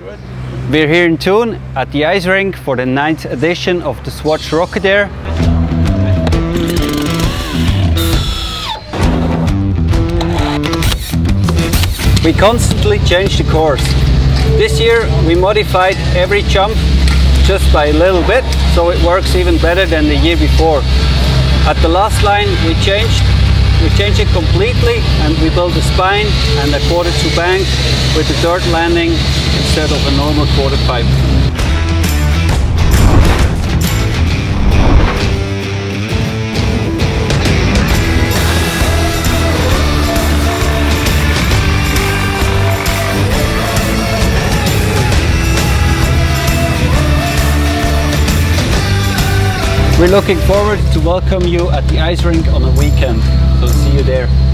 We're here in Thun at the ice rink for the ninth edition of the Swatch Rocket Air. We constantly change the course. This year we modified every jump just by a little bit so it works even better than the year before. At the last line we changed we changed it completely and we built a spine and a quarter to bank with a dirt landing instead of a normal quarter pipe. We're looking forward to welcome you at the ice rink on a weekend. So see you there.